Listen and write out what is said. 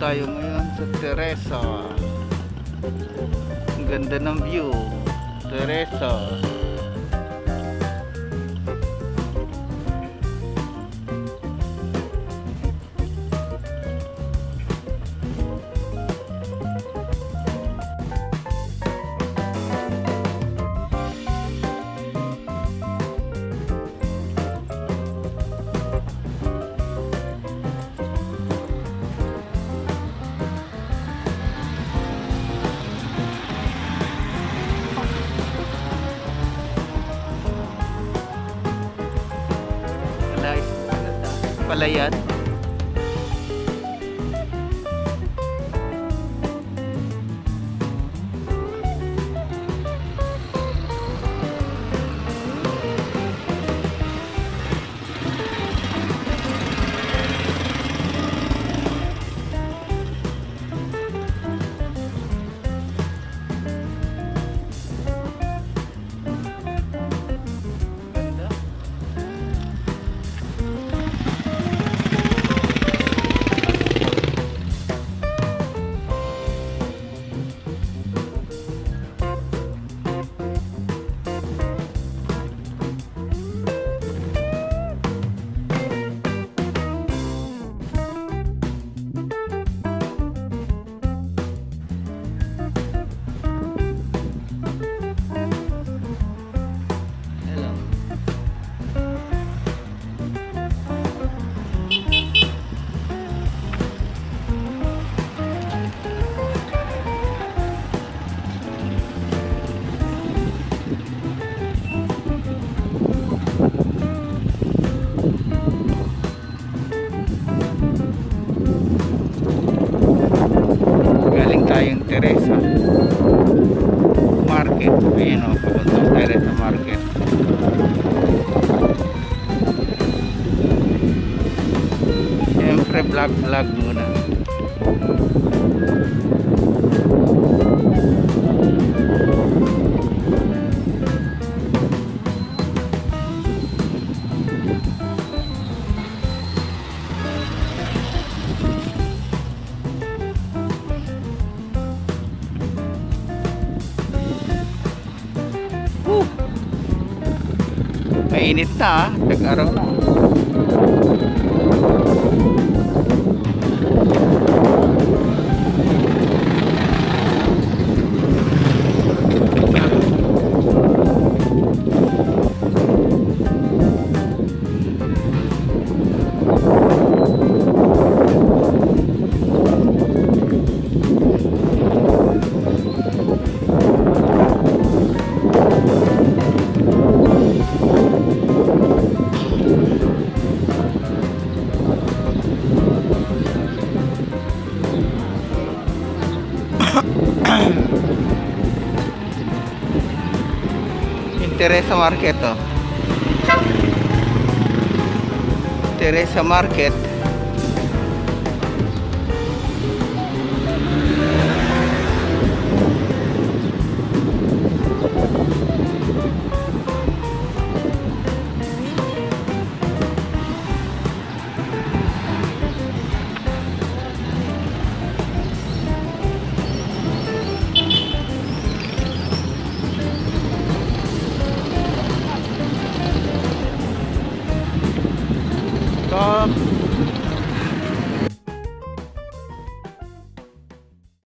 tayo ngayon sa Teresa. Ang ganda ng view. Teresa. pala yan. Siyempre, vlog-vlog muna. Woo! Mainit na ah. Tag-araw na. Teresa Market oh. Teresa Market. Спасибо.